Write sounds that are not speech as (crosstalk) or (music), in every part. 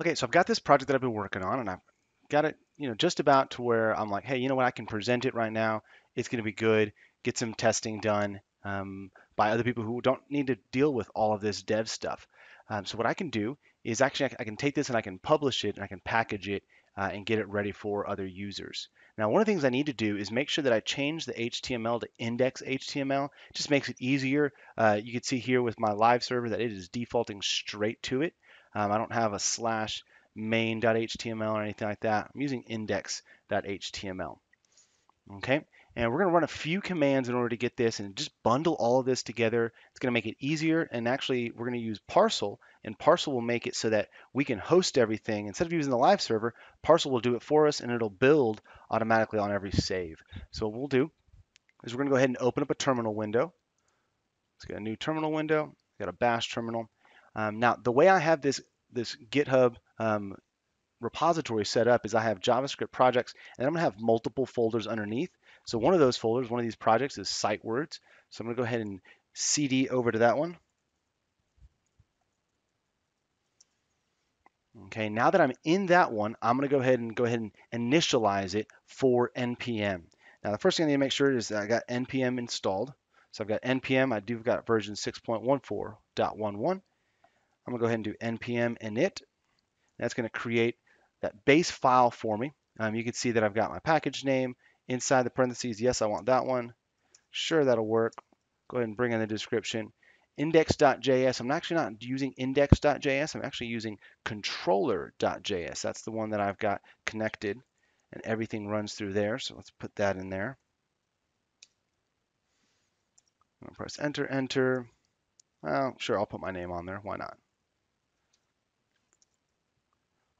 Okay, so I've got this project that I've been working on and I've got it, you know, just about to where I'm like, hey, you know what, I can present it right now. It's going to be good. Get some testing done um, by other people who don't need to deal with all of this dev stuff. Um, so what I can do is actually I can, take this and I can publish it and I can package it uh, and get it ready for other users. Now, one of the things I need to do is make sure that I change the HTML to index HTML. It just makes it easier. Uh, you can see here with my live server that it is defaulting straight to it. Um, I don't have a slash main.html or anything like that. I'm using index.html. Okay, and we're going to run a few commands in order to get this and just bundle all of this together. It's going to make it easier. And actually, we're going to use Parcel, and Parcel will make it so that we can host everything. Instead of using the live server, Parcel will do it for us, and it'll build automatically on every save. So what we'll do is we're going to go ahead and open up a terminal window. Let's get a new terminal window. Got a bash terminal. Um, now, the way I have this this GitHub um, repository set up is I have JavaScript projects and I'm gonna have multiple folders underneath. So one of those folders, one of these projects is SiteWords. So I'm gonna go ahead and CD over to that one. Okay, now that I'm in that one, I'm gonna go ahead and go ahead and initialize it for NPM. Now the first thing I need to make sure is that I got NPM installed. So I've got NPM, I do got version 6.14.11. I'm gonna go ahead and do npm init. That's gonna create that base file for me. Um, you can see that I've got my package name inside the parentheses. Yes, I want that one. Sure, that'll work. Go ahead and bring in the description. Index.js, I'm actually not using index.js. I'm actually using controller.js. That's the one that I've got connected and everything runs through there. So let's put that in there. press enter, enter. Well, sure, I'll put my name on there. Why not?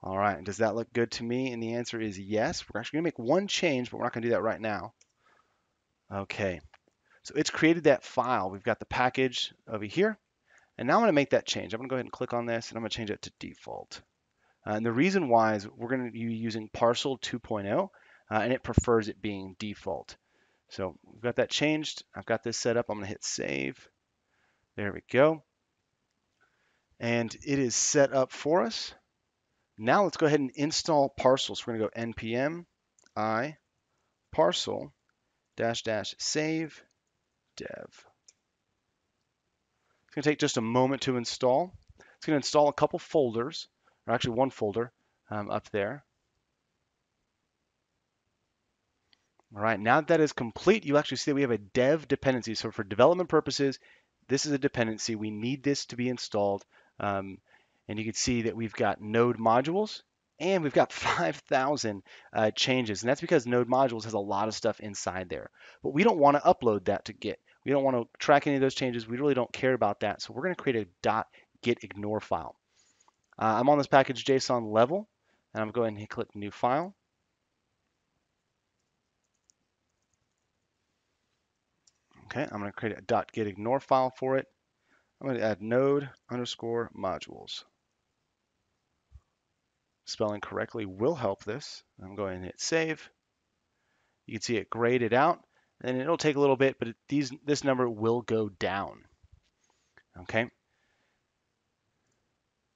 All right, does that look good to me? And the answer is yes. We're actually gonna make one change, but we're not gonna do that right now. Okay, so it's created that file. We've got the package over here. And now I'm gonna make that change. I'm gonna go ahead and click on this and I'm gonna change it to default. Uh, and the reason why is we're gonna be using Parcel 2.0 uh, and it prefers it being default. So we've got that changed. I've got this set up. I'm gonna hit save. There we go. And it is set up for us. Now let's go ahead and install parcels. So we're going to go npm i parcel dash dash save dev. It's going to take just a moment to install. It's going to install a couple folders, or actually one folder um, up there. All right, now that that is complete, you actually see that we have a dev dependency. So for development purposes, this is a dependency. We need this to be installed. Um, and you can see that we've got node modules and we've got (laughs) 5,000 uh, changes. And that's because node modules has a lot of stuff inside there. But we don't want to upload that to Git. We don't want to track any of those changes. We really don't care about that. So we're going to create a .git ignore file. Uh, I'm on this package JSON level, and I'm going to click new file. Okay, I'm going to create a .git ignore file for it. I'm going to add node underscore modules spelling correctly will help this. I'm going to hit save. You can see it graded out and it'll take a little bit, but these this number will go down. Okay.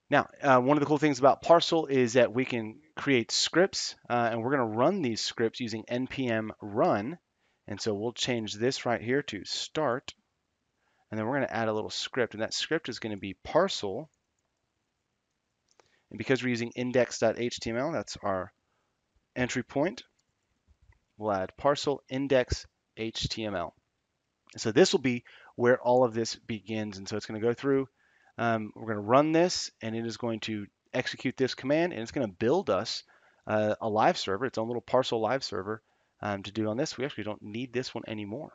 Now, uh, one of the cool things about Parcel is that we can create scripts, uh, and we're going to run these scripts using npm run. And so we'll change this right here to start, and then we're going to add a little script, and that script is going to be parcel and because we're using index.html, that's our entry point, we'll add parcel index HTML. so this will be where all of this begins. And so it's going to go through, um, we're going to run this, and it is going to execute this command, and it's going to build us uh, a live server, its own little parcel live server um, to do on this. We actually don't need this one anymore.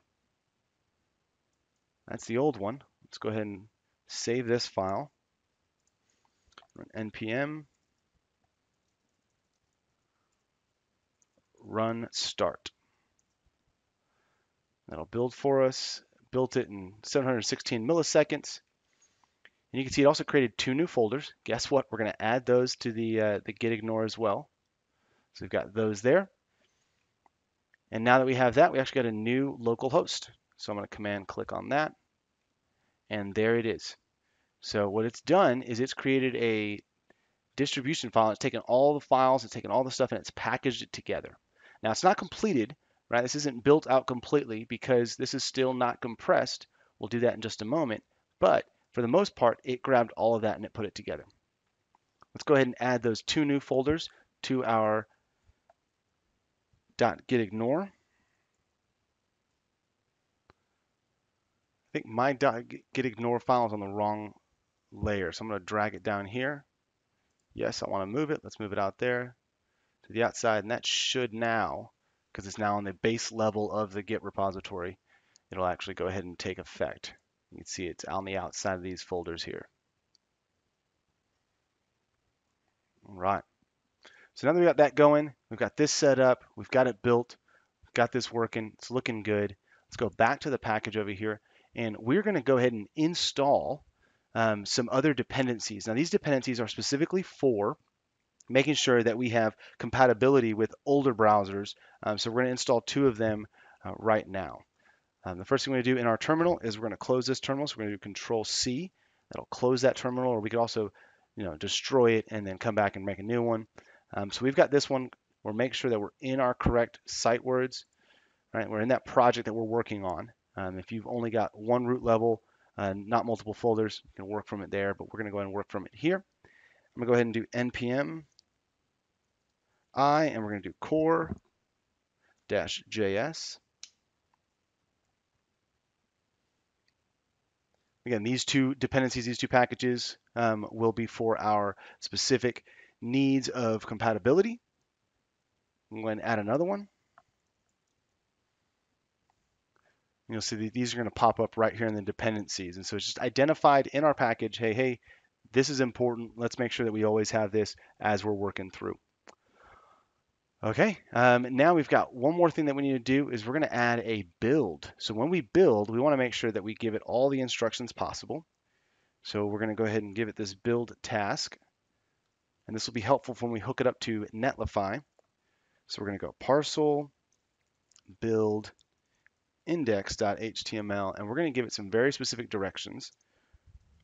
That's the old one. Let's go ahead and save this file npm run start. That'll build for us. Built it in 716 milliseconds. And you can see it also created two new folders. Guess what? We're going to add those to the, uh, the git ignore as well. So we've got those there. And now that we have that, we actually got a new local host. So I'm going to command click on that. And there it is. So what it's done is it's created a distribution file. It's taken all the files, it's taken all the stuff, and it's packaged it together. Now it's not completed, right? This isn't built out completely because this is still not compressed. We'll do that in just a moment. But for the most part, it grabbed all of that and it put it together. Let's go ahead and add those two new folders to our .gitignore. I think my .gitignore file is on the wrong layer, so I'm going to drag it down here. Yes, I want to move it. Let's move it out there to the outside, and that should now, because it's now on the base level of the Git repository, it'll actually go ahead and take effect. You can see it's on the outside of these folders here. All right. So now that we got that going, we've got this set up, we've got it built, we've got this working, it's looking good. Let's go back to the package over here, and we're going to go ahead and install um, some other dependencies. Now, these dependencies are specifically for making sure that we have compatibility with older browsers. Um, so we're going to install two of them uh, right now. Um, the first thing we're going to do in our terminal is we're going to close this terminal. So we're going to do Control C. That'll close that terminal, or we could also, you know, destroy it and then come back and make a new one. Um, so we've got this one. We'll make sure that we're in our correct site words. Right, we're in that project that we're working on. Um, if you've only got one root level, uh, not multiple folders, you can work from it there. But we're going to go ahead and work from it here. I'm going to go ahead and do npm i, and we're going to do core dash js. Again, these two dependencies, these two packages um, will be for our specific needs of compatibility. I'm going to add another one. You'll see that these are going to pop up right here in the dependencies. And so it's just identified in our package, hey, hey, this is important. Let's make sure that we always have this as we're working through. Okay, um, now we've got one more thing that we need to do is we're going to add a build. So when we build, we want to make sure that we give it all the instructions possible. So we're going to go ahead and give it this build task. And this will be helpful when we hook it up to Netlify. So we're going to go parcel build index.html, and we're going to give it some very specific directions.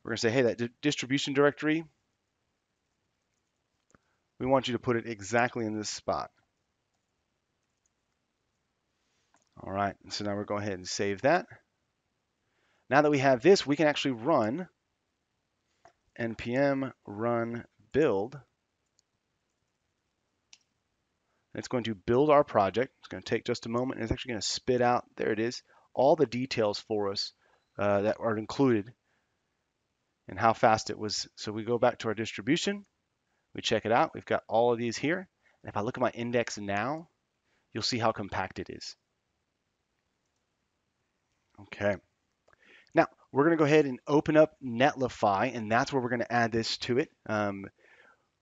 We're going to say, hey, that distribution directory, we want you to put it exactly in this spot. All right, so now we're going ahead and save that. Now that we have this, we can actually run npm run build. It's going to build our project. It's going to take just a moment, and it's actually going to spit out, there it is, all the details for us uh, that are included and how fast it was. So we go back to our distribution, we check it out, we've got all of these here. And if I look at my index now, you'll see how compact it is. Okay. Now, we're going to go ahead and open up Netlify, and that's where we're going to add this to it. Um,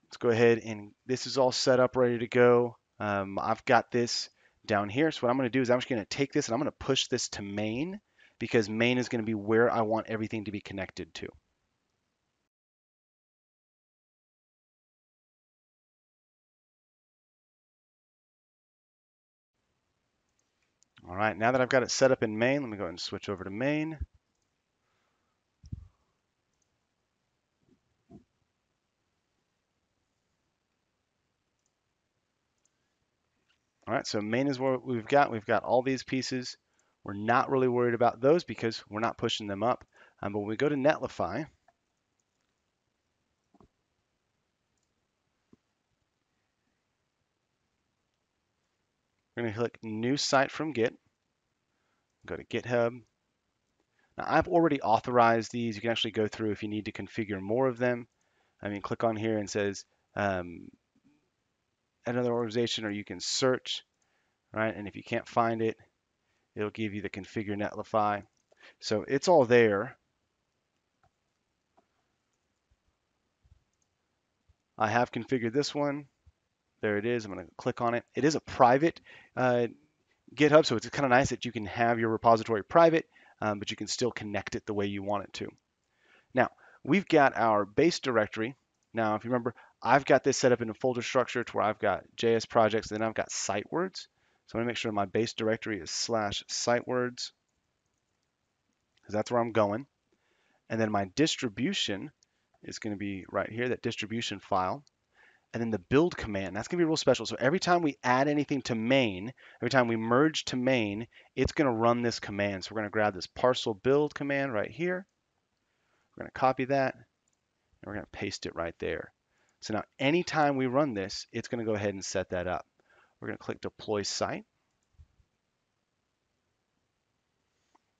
let's go ahead and this is all set up, ready to go. Um, I've got this down here. So what I'm going to do is I'm just going to take this and I'm going to push this to main because main is going to be where I want everything to be connected to. All right, now that I've got it set up in main, let me go ahead and switch over to main. All right, so main is what we've got. We've got all these pieces. We're not really worried about those because we're not pushing them up. Um, but when we go to Netlify, we're going to click New Site from Git. Go to GitHub. Now, I've already authorized these. You can actually go through if you need to configure more of them. I mean, click on here and says um, another organization or you can search, right? And if you can't find it, it'll give you the configure netlify. So it's all there. I have configured this one. There it is. I'm going to click on it. It is a private uh, GitHub, so it's kind of nice that you can have your repository private, um, but you can still connect it the way you want it to. Now, we've got our base directory. Now, if you remember, I've got this set up in a folder structure to where I've got JS projects, and then I've got sitewords. So I'm gonna make sure my base directory is slash sitewords, because that's where I'm going. And then my distribution is gonna be right here, that distribution file. and then the build command. That's going to be real special. So every time we add anything to main, every time we merge to main, it's going to run this command. So we're going to grab this parcel build command right here. We're going to copy that, and we're going to paste it right there. So now anytime we run this, it's going to go ahead and set that up. We're going to click deploy site.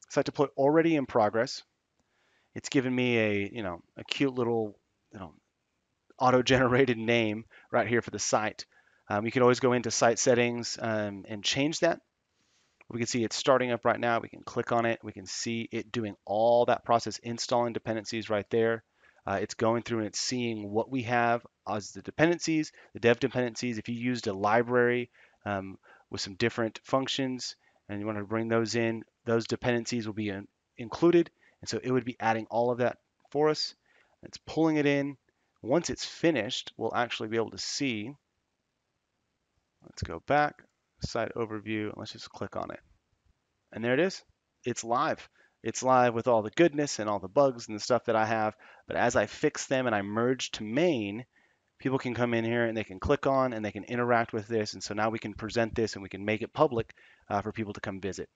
Site deploy already in progress. It's given me a, you know, a cute little, you know, auto-generated (laughs) name right here for the site. Um, you can always go into site settings um, and change that. We can see it's starting up right now. We can click on it. We can see it doing all that process, installing dependencies right there. Uh, it's going through and it's seeing what we have as the dependencies, the dev dependencies. If you used a library um, with some different functions and you want to bring those in, those dependencies will be in, included. And so it would be adding all of that for us. It's pulling it in. Once it's finished, we'll actually be able to see. Let's go back, site overview, and let's just click on it. And there it is. It's live. It's live with all the goodness and all the bugs and the stuff that I have. But as I fix them and I merge to main, people can come in here and they can click on and they can interact with this. And so now we can present this and we can make it public uh, for people to come visit.